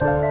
Bye.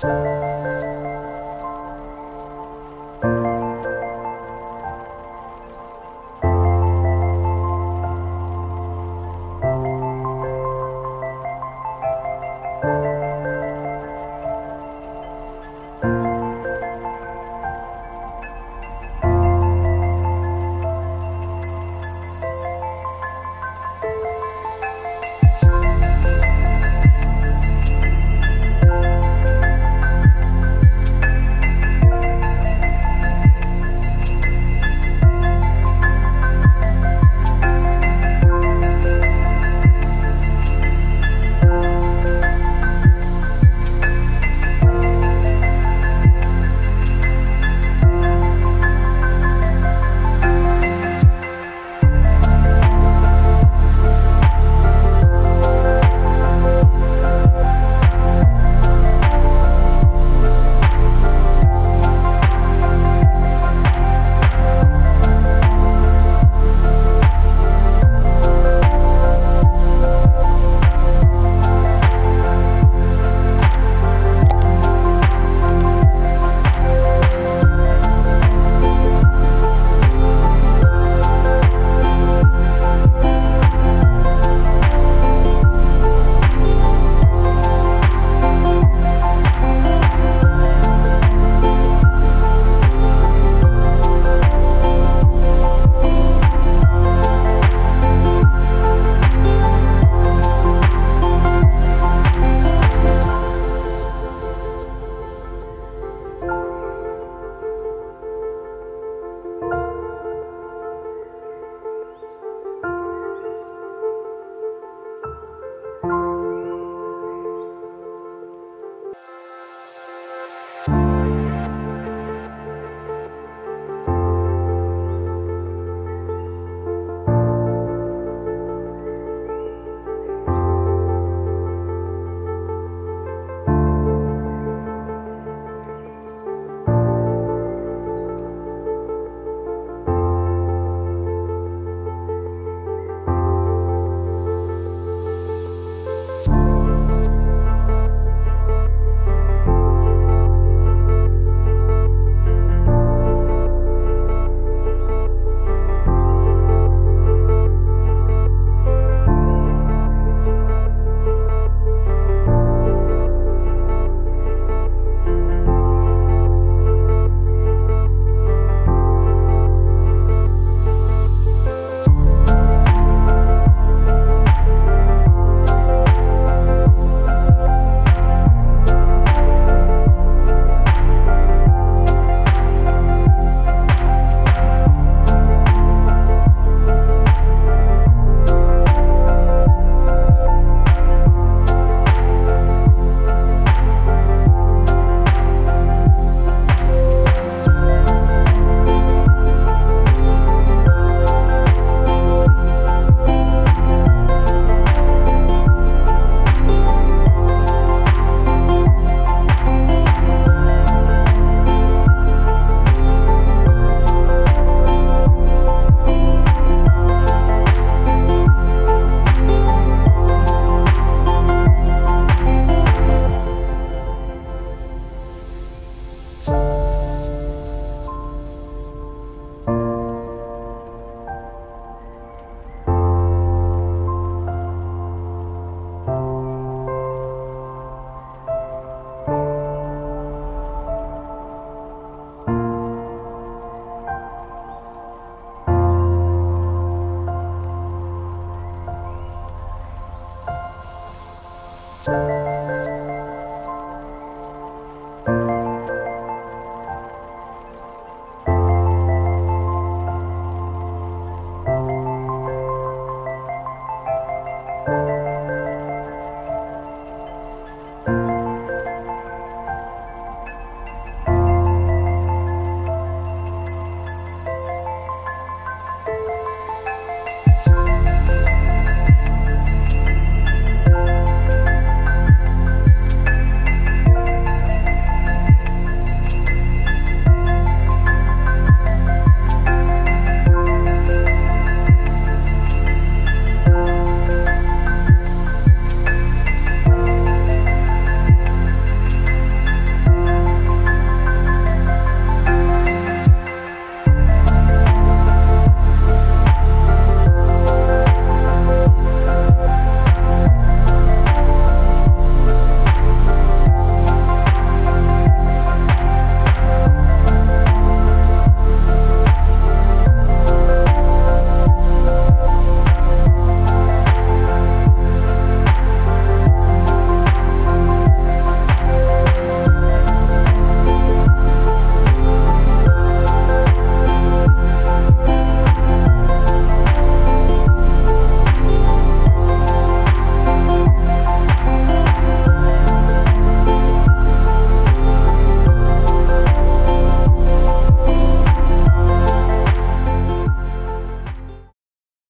Música